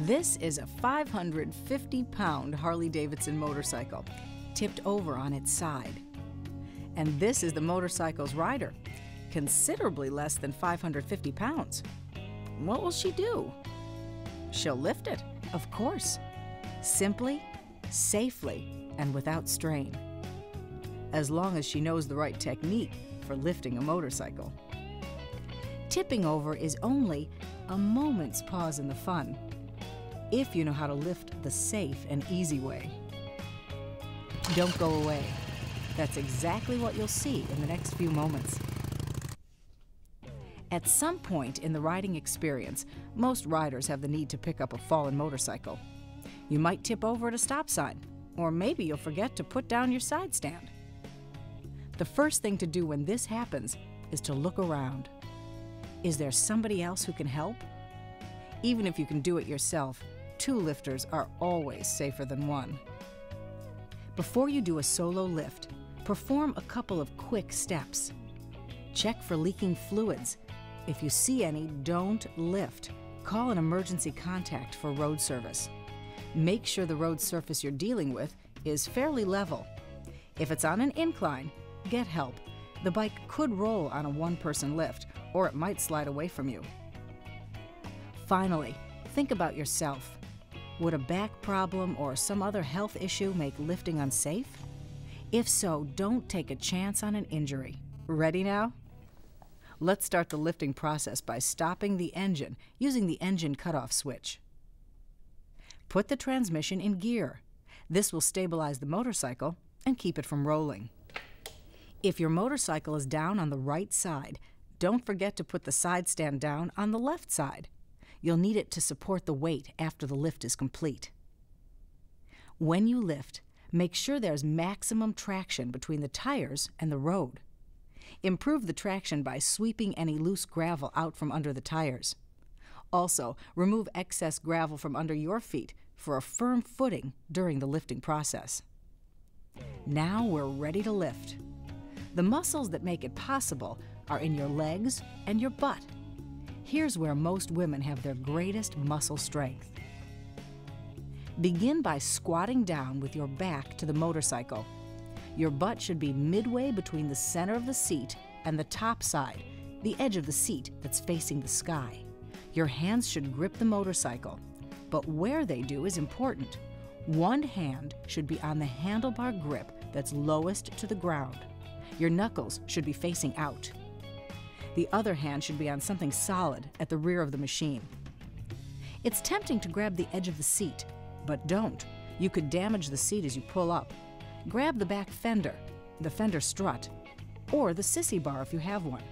This is a 550 pound Harley Davidson motorcycle, tipped over on its side. And this is the motorcycle's rider, considerably less than 550 pounds. What will she do? She'll lift it, of course, simply, safely, and without strain. As long as she knows the right technique for lifting a motorcycle. Tipping over is only a moment's pause in the fun if you know how to lift the safe and easy way. Don't go away. That's exactly what you'll see in the next few moments. At some point in the riding experience, most riders have the need to pick up a fallen motorcycle. You might tip over at a stop sign, or maybe you'll forget to put down your side stand. The first thing to do when this happens is to look around. Is there somebody else who can help? Even if you can do it yourself, two lifters are always safer than one. Before you do a solo lift, perform a couple of quick steps. Check for leaking fluids. If you see any, don't lift. Call an emergency contact for road service. Make sure the road surface you're dealing with is fairly level. If it's on an incline, get help. The bike could roll on a one person lift, or it might slide away from you. Finally, think about yourself. Would a back problem or some other health issue make lifting unsafe? If so, don't take a chance on an injury. Ready now? Let's start the lifting process by stopping the engine using the engine cutoff switch. Put the transmission in gear. This will stabilize the motorcycle and keep it from rolling. If your motorcycle is down on the right side, don't forget to put the side stand down on the left side. You'll need it to support the weight after the lift is complete. When you lift, make sure there's maximum traction between the tires and the road. Improve the traction by sweeping any loose gravel out from under the tires. Also, remove excess gravel from under your feet for a firm footing during the lifting process. Now we're ready to lift. The muscles that make it possible are in your legs and your butt. Here's where most women have their greatest muscle strength. Begin by squatting down with your back to the motorcycle. Your butt should be midway between the center of the seat and the top side, the edge of the seat that's facing the sky. Your hands should grip the motorcycle, but where they do is important. One hand should be on the handlebar grip that's lowest to the ground. Your knuckles should be facing out. The other hand should be on something solid at the rear of the machine. It's tempting to grab the edge of the seat, but don't. You could damage the seat as you pull up. Grab the back fender, the fender strut, or the sissy bar if you have one.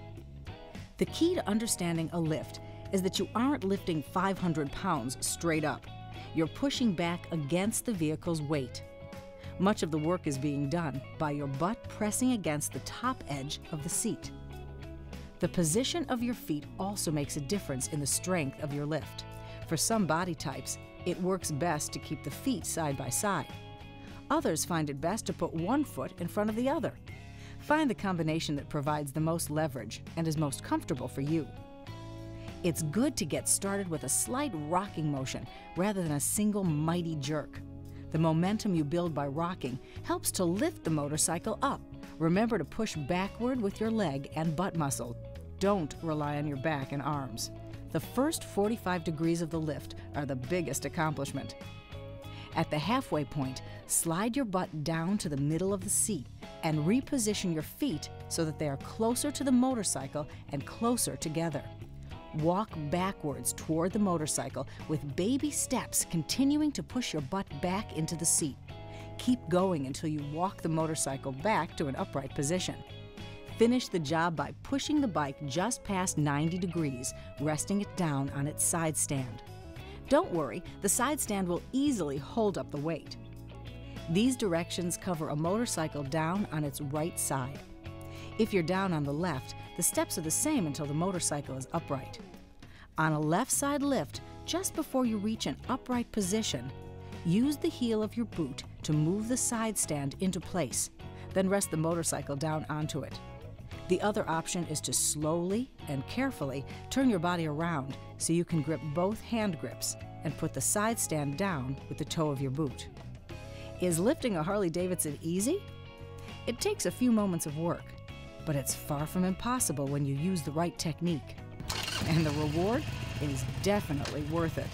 The key to understanding a lift is that you aren't lifting 500 pounds straight up. You're pushing back against the vehicle's weight. Much of the work is being done by your butt pressing against the top edge of the seat. The position of your feet also makes a difference in the strength of your lift. For some body types, it works best to keep the feet side by side. Others find it best to put one foot in front of the other. Find the combination that provides the most leverage and is most comfortable for you. It's good to get started with a slight rocking motion rather than a single mighty jerk. The momentum you build by rocking helps to lift the motorcycle up. Remember to push backward with your leg and butt muscle don't rely on your back and arms. The first 45 degrees of the lift are the biggest accomplishment. At the halfway point, slide your butt down to the middle of the seat and reposition your feet so that they are closer to the motorcycle and closer together. Walk backwards toward the motorcycle with baby steps, continuing to push your butt back into the seat. Keep going until you walk the motorcycle back to an upright position. Finish the job by pushing the bike just past 90 degrees, resting it down on its side stand. Don't worry, the side stand will easily hold up the weight. These directions cover a motorcycle down on its right side. If you're down on the left, the steps are the same until the motorcycle is upright. On a left side lift, just before you reach an upright position, use the heel of your boot to move the side stand into place, then rest the motorcycle down onto it. The other option is to slowly and carefully turn your body around so you can grip both hand grips and put the side stand down with the toe of your boot. Is lifting a Harley Davidson easy? It takes a few moments of work, but it's far from impossible when you use the right technique. And the reward is definitely worth it.